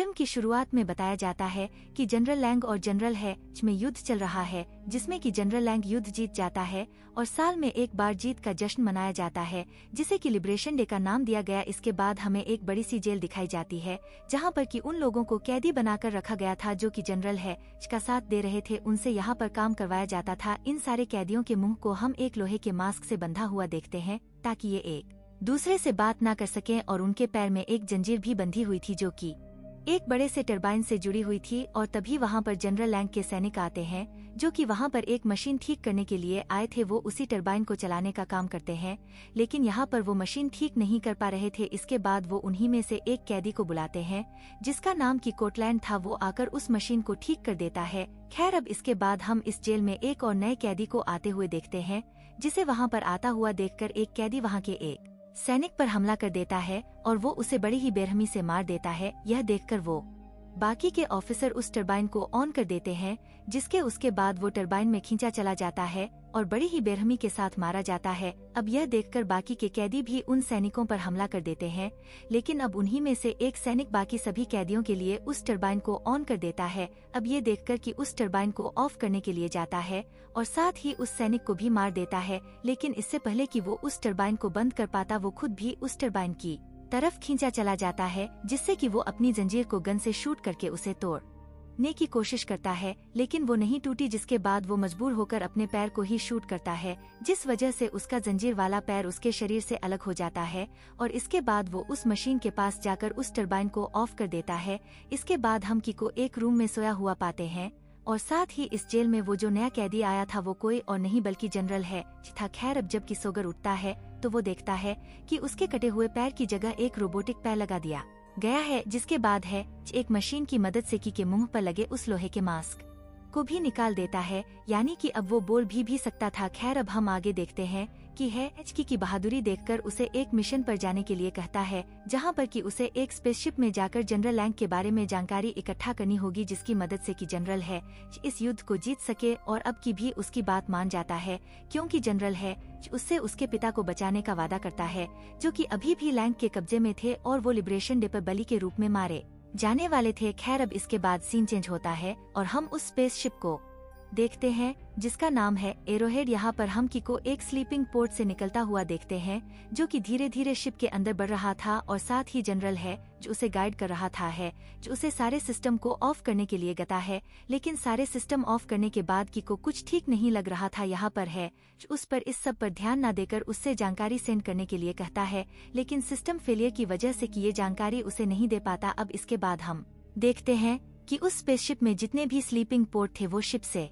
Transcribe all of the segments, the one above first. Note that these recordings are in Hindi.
फ़िल्म की शुरुआत में बताया जाता है कि जनरल लैंग और जनरल है, में युद्ध चल रहा है, जिसमें कि जनरल लैंग युद्ध जीत जाता है और साल में एक बार जीत का जश्न मनाया जाता है, जिसे कि लिबरेशन डे का नाम दिया गया। इसके बाद हमें एक बड़ी सी जेल दिखाई जाती है, जहाँ पर कि उन लोगों को कैदी बनाकर रखा गया था जो कि जनरल है का साथ दे रहे थे। उनसे यहाँ पर काम करवाया जाता था। इन सारे कैदियों के मुँह को हम एक लोहे के मास्क से बंधा हुआ देखते हैं, ताकि ये एक दूसरे से बात ना कर सकें और उनके पैर में एक जंजीर भी बंधी हुई थी जो कि एक बड़े से टरबाइन से जुड़ी हुई थी और तभी वहाँ पर जनरल लैंग के सैनिक आते हैं, जो कि वहाँ पर एक मशीन ठीक करने के लिए आए थे, वो उसी टरबाइन को चलाने का काम करते हैं, लेकिन यहाँ पर वो मशीन ठीक नहीं कर पा रहे थे। इसके बाद वो उन्हीं में से एक कैदी को बुलाते हैं, जिसका नाम की कोटलैंड था, वो आकर उस मशीन को ठीक कर देता है। खैर, अब इसके बाद हम इस जेल में एक और नए कैदी को आते हुए देखते हैं, जिसे वहाँ पर आता हुआ देखकर एक कैदी वहाँ के एक सैनिक पर हमला कर देता है और वो उसे बड़ी ही बेरहमी से मार देता है, यह देखकर वो बाकी के ऑफिसर उस टरबाइन को ऑन कर देते हैं, जिसके उसके बाद वो टरबाइन में खींचा चला जाता है और बड़ी ही बेरहमी के साथ मारा जाता है। अब यह देखकर बाकी के कैदी भी उन सैनिकों पर हमला कर देते हैं, लेकिन अब उन्हीं में से एक सैनिक बाकी सभी कैदियों के लिए उस टरबाइन को ऑन कर देता है। अब ये देखकर कि उस टरबाइन को ऑफ़ करने के लिए जाता है और साथ ही उस सैनिक को भी मार देता है, लेकिन इससे पहले कि वो उस टरबाइन को बंद कर पाता, वो खुद भी उस टरबाइन की। तरफ़ खींचा चला जाता है, जिससे कि वो अपनी जंजीर को गन से शूट करके उसे तोड़ने की कोशिश करता है, लेकिन वो नहीं टूटी, जिसके बाद वो मजबूर होकर अपने पैर को ही शूट करता है, जिस वजह से उसका जंजीर वाला पैर उसके शरीर से अलग हो जाता है, और इसके बाद वो उस मशीन के पास जाकर उस टर्बाइन को ऑफ़ कर देता है। इसके बाद हम की को एक रूम में सोया हुआ पाते हैं। और साथ ही इस जेल में वो जो नया कैदी आया था वो कोई और नहीं बल्कि जनरल है। था खैर अब जब किसोगर उठता है तो वो देखता है कि उसके कटे हुए पैर की जगह एक रोबोटिक पैर लगा दिया। गया है, जिसके बाद है, एक मशीन की मदद से की के मुँह पर लगे उस लोहे के मास्क। को भी निकाल देता है यानी कि अब वो बोल भी भी सकता था खैर अब हम आगे देखते हैं कि है एच की, की बहादुरी देखकर उसे एक मिशन पर जाने के लिए कहता है जहाँ पर कि उसे एक स्पेसशिप में जाकर जनरल लैंग के बारे में जानकारी इकट्ठा करनी होगी जिसकी मदद से कि जनरल है इस युद्ध को जीत सके और अब की भी उसकी बात मान जाता है क्योंकि जनरल है उससे उसके पिता को बचाने का वादा करता है जो कि अभी भी लैंग के कब्जे में थे और वो लिबरेशन डे पर बलि के रूप में मारे। जाने वाले थे, खैर अब इसके बाद सीन चेंज होता है और हम उस स्पेसशिप को देखते हैं, जिसका नाम है एरोहेड। यहाँ पर हम की को एक स्लीपिंग पोर्ट से निकलता हुआ देखते हैं, जो कि धीरे धीरे शिप के अंदर बढ़ रहा था और साथ ही जनरल है, जो उसे गाइड कर रहा था है, जो उसे सारे सिस्टम को ऑफ़ करने के लिए गता है। लेकिन सारे सिस्टम ऑफ़ करने के बाद की को कुछ ठीक नहीं लग रहा था यहाँ पर है, जो उस पर इस सब पर ध्यान न देकर उससे जानकारी सेंड करने के लिए कहता है। लेकिन सिस्टम फेलियर की वजह से की ये जानकारी उसे नहीं दे पाता। अब इसके बाद हम देखते हैं कि उस स्पेसशिप में जितने भी स्लीपिंग पोर्ट थे वो शिप से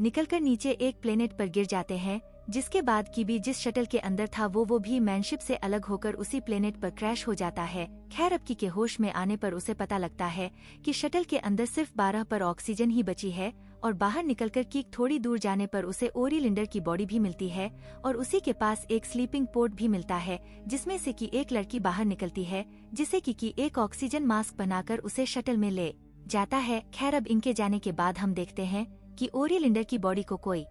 निकलकर नीचे एक प्लेनेट पर गिर जाते हैं जिसके बाद की भी जिस शटल के अंदर था वो वो भी मैनशिप से अलग होकर उसी प्लेनेट पर क्रैश हो जाता है। खैर अब की के होश में आने पर उसे पता लगता है कि शटल के अंदर सिर्फ़ बारह पर ऑक्सीजन ही बची है और बाहर निकलकर की थोड़ी दूर जाने पर उसे ओरी लिंडर की बॉडी भी मिलती है और उसी के पास एक स्लीपिंग पोर्ट भी मिलता है जिसमें से की एक लड़की बाहर निकलती है जिसे की, की एक ऑक्सीजन मास्क बनाकर उसे शटल में ले जाता है। खैर अब इनके जाने के बाद हम देखते हैं कि ओरी लिंडर की बॉडी को कोई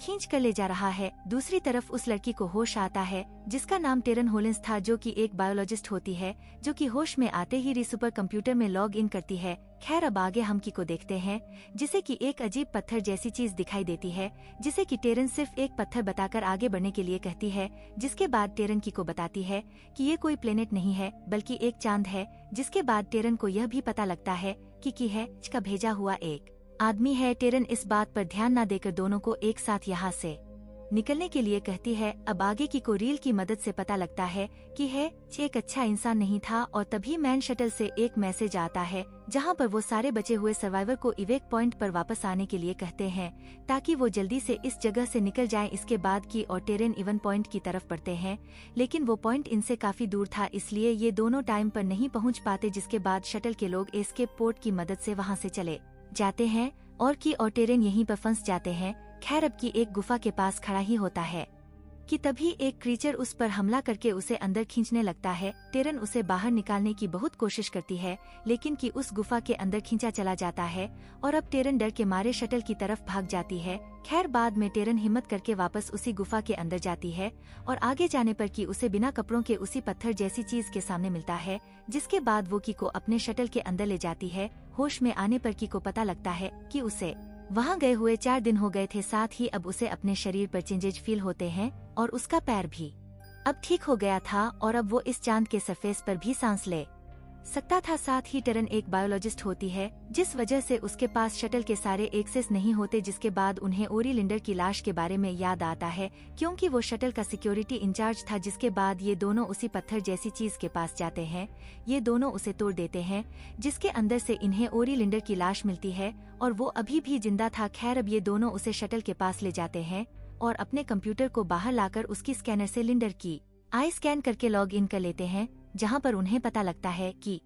खींच कर ले जा रहा है। दूसरी तरफ़ उस लड़की को होश आता है, जिसका नाम टेरन होलिंस था, जो कि एक बायोलॉजिस्ट होती है, जो कि होश में आते ही री सुपर कंप्यूटर में लॉग इन करती है। खैर, अब आगे हम की को देखते हैं, जिसे कि एक अजीब पत्थर जैसी चीज़ दिखाई देती है, जिसे कि टेरन सिर्फ़ एक पत्थर बताकर आगे बढ़ने के लिए कहती है, जिसके बाद टेरन की को बताती है कि ये कोई प्लेनेट नहीं है, बल्कि एक चाँद है, जिसके बाद टेरन को यह भी पता लगता है कि की है इसका भेजा हुआ एक आदमी है, टेरन इस बात पर ध्यान न देकर दोनों को एक साथ यहाँ से निकलने के लिए कहती है, अब आगे की को रील की मदद से पता लगता है कि है, एक अच्छा इंसान नहीं था और तभी मैन शटल से एक मैसेज आता है, जहाँ पर वो सारे बचे हुए सर्वाइवर को इवेक पॉइंट पर वापस आने के लिए कहते हैं, ताकि वो जल्दी से इस जगह से निकल जाएँ, इसके बाद की और टेरन इवन पॉइंट की तरफ़ बढ़ते हैं, लेकिन वो पॉइंट इनसे काफ़ी दूर था, इसलिए ये दोनों टाइम पर नहीं पहुँच पाते, जिसके बाद शटल के लोग एस्केप पोर्ट की मदद से वहाँ से चले। जाते हैं और की और टेरेन यहीं पर फंस जाते हैं, खैर अब की एक गुफा के पास खड़ा ही होता है। कि तभी एक क्रीचर उस पर हमला करके उसे अंदर खींचने लगता है। टेरन उसे बाहर निकालने की बहुत कोशिश करती है, लेकिन कि उस गुफा के अंदर खींचा चला जाता है, और अब टेरन डर के मारे शटल की तरफ़ भाग जाती है। खैर, बाद में टेरन हिम्मत करके वापस उसी गुफा के अंदर जाती है, और आगे जाने पर की उसे बिना कपड़ों के उसी पत्थर जैसी चीज़ के सामने मिलता है, जिसके बाद वो की को अपने शटल के अंदर ले जाती है। होश में आने पर की को पता लगता है कि उसे वहाँ गए हुए चार दिन हो गए थे, साथ ही अब उसे अपने शरीर पर चेंजेज फील होते हैं और उसका पैर भी। अब ठीक हो गया था और अब वो इस चाँद के सरफेस पर भी सांस ले। सकता था, साथ ही टरन एक बायोलॉजिस्ट होती है, जिस वजह से उसके पास शटल के सारे एक्सेस नहीं होते, जिसके बाद उन्हें ओरी लिंडर की लाश के बारे में याद आता है, क्योंकि वो शटल का सिक्योरिटी इंचार्ज था, जिसके बाद ये दोनों उसी पत्थर जैसी चीज़ के पास जाते हैं, ये दोनों उसे तोड़ देते हैं, जिसके अंदर से इन्हें ओरी लिंडर की लाश मिलती है, और वो अभी भी ज़िंदा था, खैर अब ये दोनों उसे शटल के पास ले जाते हैं, और अपने कंप्यूटर को बाहर लाकर उसकी स्कैनर से लिंडर की। आई स्कैन करके लॉग इन कर लेते हैं, जहाँ पर उन्हें पता लगता है कि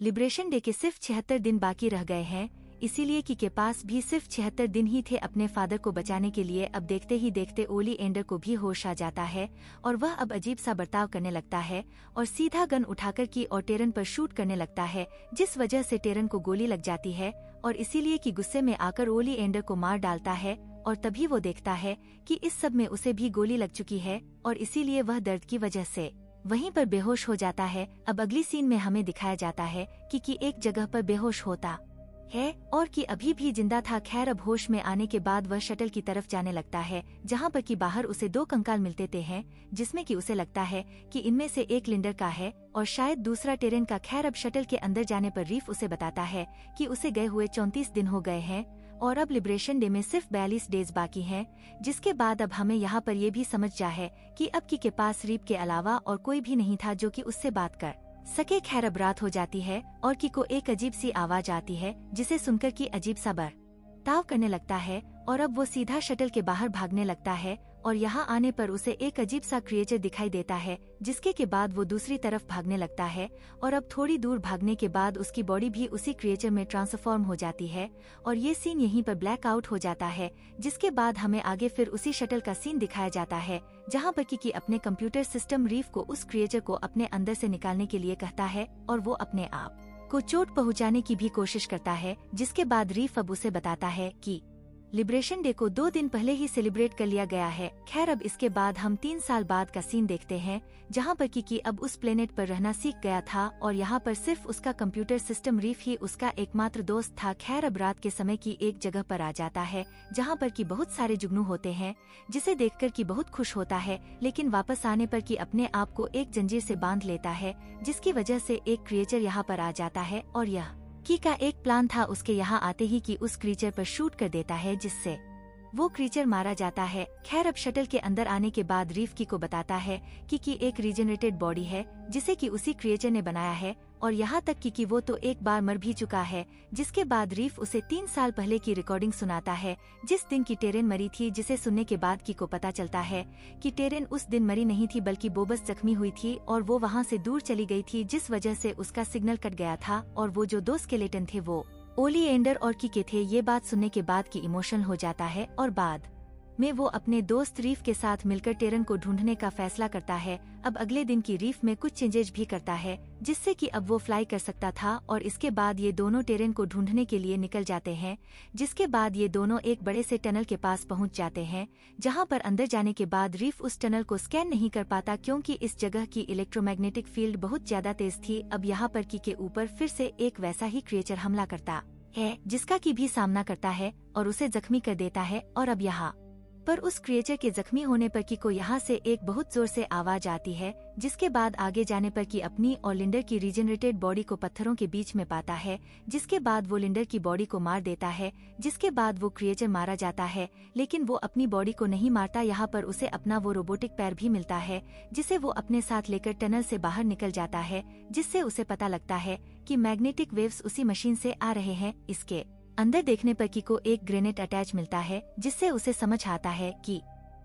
लिबरेशन डे के सिर्फ़ छिहत्तर दिन बाकी रह गए हैं इसीलिए की के पास भी सिर्फ़ छिहत्तर दिन ही थे अपने फादर को बचाने के लिए, अब देखते ही देखते ओली एंडर को भी होश आ जाता है और वह अब अजीब सा बर्ताव करने लगता है और सीधा गन उठाकर की और टेरन पर शूट करने लगता है, जिस वजह से टेरन को गोली लग जाती है और इसीलिए कि गुस्से में आकर ओली एंडर को मार डालता है और तभी वो देखता है कि इस सब में उसे भी गोली लग चुकी है और इसीलिए वह दर्द की वजह से। वहीं पर बेहोश हो जाता है। अब अगली सीन में हमें दिखाया जाता है कि, की एक जगह पर बेहोश होता। है और कि अभी भी ज़िंदा था खैर अब होश में आने के बाद वह शटल की तरफ़ जाने लगता है जहाँ पर कि बाहर उसे दो कंकाल मिलते थे हैं जिसमें कि उसे लगता है कि इनमें से एक लिंडर का है और शायद दूसरा टेरेन का खैर अब शटल के अंदर जाने पर रीफ उसे बताता है कि उसे गए हुए चौंतीस दिन हो गए हैं और अब लिबरेशन डे में सिर्फ़ बयालीस डेज़ बाकी हैं, जिसके बाद अब हमें यहाँ पर ये भी समझ जाए कि अब की के पास रीप के अलावा और कोई भी नहीं था जो कि उससे बात कर। सके खैर अब रात हो जाती है और की को एक अजीब सी आवाज़ आती है, जिसे सुनकर की अजीब सा बर, ताव करने लगता है और अब वो सीधा शटल के बाहर भागने लगता है और यहाँ आने पर उसे एक अजीब सा क्रिएचर दिखाई देता है जिसके के बाद वो दूसरी तरफ़ भागने लगता है और अब थोड़ी दूर भागने के बाद उसकी बॉडी भी उसी क्रिएचर में ट्रांसफॉर्म हो जाती है और ये सीन यहीं पर ब्लैक आउट हो जाता है जिसके बाद हमें आगे फिर उसी शटल का सीन दिखाया जाता है जहाँ पर की, अपने कंप्यूटर सिस्टम रीफ को उस क्रिएचर को अपने अंदर से निकालने के लिए कहता है और वो अपने आप को चोट पहुँचाने की भी कोशिश करता है जिसके बाद रीफ अब उसे बताता है कि लिबरेशन डे को दो दिन पहले ही सेलिब्रेट कर लिया गया है। खैर, अब इसके बाद हम तीन साल बाद का सीन देखते हैं, जहाँ पर किकी अब उस प्लेनेट पर रहना सीख गया था और यहाँ पर सिर्फ़ उसका कंप्यूटर सिस्टम रीफ ही उसका एकमात्र दोस्त था। खैर, अब रात के समय की एक जगह पर आ जाता है, जहाँ पर की बहुत सारे जुगनू होते हैं, जिसे देख कर की बहुत खुश होता है, लेकिन वापस आने पर की अपने आप को एक जंजीर से बाँध लेता है, जिसकी वजह से एक क्रिएचर यहाँ पर आ जाता है और यह की का एक प्लान था उसके यहाँ आते ही कि उस क्रीचर पर शूट कर देता है, जिससे वो क्रीचर मारा जाता है। खैर अब शटल के अंदर आने के बाद रीफ की को बताता है कि की एक रीजनरेटेड बॉडी है जिसे कि उसी क्रिएचर ने बनाया है और यहाँ तक कि, कि वो तो एक बार मर भी चुका है जिसके बाद रीफ उसे तीन साल पहले की रिकॉर्डिंग सुनाता है जिस दिन की टेरेन मरी थी जिसे सुनने के बाद की को पता चलता है कि टेरेन उस दिन मरी नहीं थी बल्कि बोबस जख्मी हुई थी और वो वहाँ से दूर चली गई थी जिस वजह से उसका सिग्नल कट गया था और वो जो दो स्केलेटन थे वो ओली एंडर और की के थे, ये बात सुनने के बाद की इमोशनल हो जाता है और बाद। में वो अपने दोस्त रीफ के साथ मिलकर टेरन को ढूँढने का फैसला करता है। अब अगले दिन की रीफ में कुछ चेंजेज भी करता है, जिससे कि अब वो फ्लाई कर सकता था और इसके बाद ये दोनों टेरन को ढूँढने के लिए निकल जाते हैं, जिसके बाद ये दोनों एक बड़े से टनल के पास पहुँच जाते हैं, जहाँ पर अंदर जाने के बाद रीफ उस टनल को स्कैन नहीं कर पाता क्योंकि इस जगह की इलेक्ट्रोमैग्नेटिक फ़ील्ड बहुत ज़्यादा तेज थी। अब यहाँ पर की के ऊपर फिर से एक वैसा ही क्रिएचर हमला करता है, जिसका की भी सामना करता है और उसे जख्मी कर देता है और अब यहाँ पर उस क्रिएचर के जख्मी होने पर की को यहाँ से एक बहुत ज़ोर से आवाज़ आती है, जिसके बाद आगे जाने पर की अपनी और लिंडर की रिजेनरेटेड बॉडी को पत्थरों के बीच में पाता है, जिसके बाद वो लिंडर की बॉडी को मार देता है, जिसके बाद वो क्रिएचर मारा जाता है, लेकिन वो अपनी बॉडी को नहीं मारता, यहाँ पर उसे अपना वो रोबोटिक पैर भी मिलता है, जिसे वो अपने साथ लेकर टनल से बाहर निकल जाता है, जिससे उसे पता लगता है कि मैग्नेटिक वेव्स उसी मशीन से आ रहे हैं, इसके। अंदर देखने पर की को एक ग्रेनेड अटैच मिलता है, जिससे उसे समझ आता है कि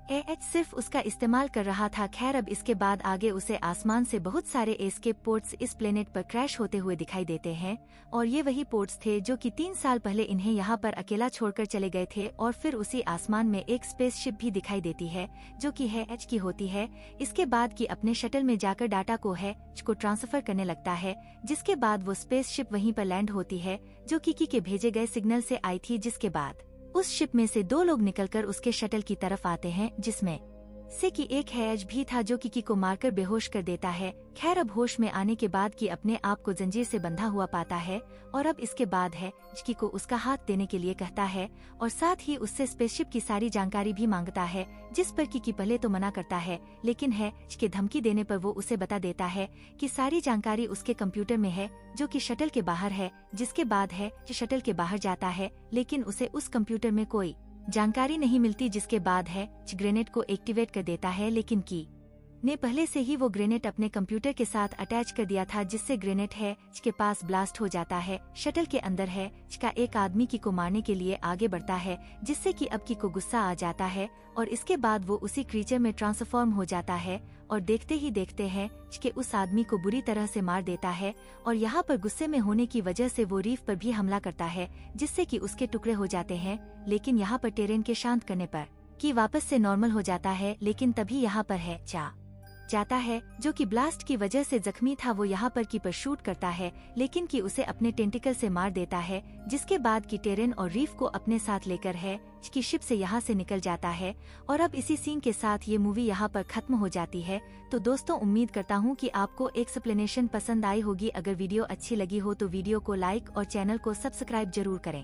एच सिर्फ़ उसका इस्तेमाल कर रहा था। खैर अब इसके बाद आगे उसे आसमान से बहुत सारे एस्केप पोर्ट्स इस प्लेनेट पर क्रैश होते हुए दिखाई देते हैं। और ये वही पोर्ट्स थे जो कि तीन साल पहले इन्हें यहाँ पर अकेला छोड़कर चले गए थे और फिर उसी आसमान में एक स्पेसशिप भी दिखाई देती है जो कि है एच की होती है। इसके बाद की अपने शटल में जाकर डाटा को है को ट्रांसफ़र करने लगता है जिसके बाद वो स्पेसशिप वहीं पर लैंड होती है जो की, की भेजे गए सिग्नल से आई थी जिसके बाद। उस शिप में से दो लोग निकलकर उसके शटल की तरफ़ आते हैं जिसमें से की एक हैज़ भी था जो किकी को मारकर बेहोश कर देता है। खैर, अब होश में आने के बाद की अपने आप को जंजीर से बंधा हुआ पाता है, और अब इसके बाद है, जिकी को उसका हाथ देने के लिए कहता है, और साथ ही उससे स्पेसशिप की सारी जानकारी भी माँगता है, जिस पर किकी पहले तो मना करता है, लेकिन है के धमकी देने पर वो उसे बता देता है कि सारी जानकारी उसके कंप्यूटर में है, जो कि शटल के बाहर है, जिसके बाद है शटल के बाहर जाता है, लेकिन उसे उस कंप्यूटर में कोई जानकारी नहीं मिलती जिसके बाद है ग्रेनेड को एक्टिवेट कर देता है लेकिन की? ने पहले से ही वो ग्रेनेड अपने कंप्यूटर के साथ अटैच कर दिया था, जिससे ग्रेनेड है के पास ब्लास्ट हो जाता है, शटल के अंदर है का एक आदमी की को मारने के लिए आगे बढ़ता है, जिससे कि अब की को गुस्सा आ जाता है, और इसके बाद वो उसी क्रीचर में ट्रांसफॉर्म हो जाता है, और देखते ही देखते हैं कि उस आदमी को बुरी तरह से मार देता है, और यहाँ पर गुस्से में होने की वजह से वो रीफ पर भी हमला करता है, जिससे कि उसके टुकड़े हो जाते हैं, लेकिन यहाँ पर टेरेन के शांत करने पर, कि वापस से नॉर्मल हो जाता है, लेकिन तभी यहाँ पर है चा जाता है, जो कि ब्लास्ट की वजह से जख्मी था, वो यहाँ पर की पर शूट करता है, लेकिन कि उसे अपने टेंटिकल से मार देता है, जिसके बाद की टेरेन और रीफ को अपने साथ लेकर है, की शिप से यहाँ से निकल जाता है, और अब इसी सीन के साथ ये मूवी यहाँ पर खत्म हो जाती है। तो दोस्तों, उम्मीद करता हूँ कि आपको एक्सप्लेनेशन पसंद आई होगी। अगर वीडियो अच्छी लगी हो तो वीडियो को लाइक और चैनल को सब्सक्राइब ज़रूर करें।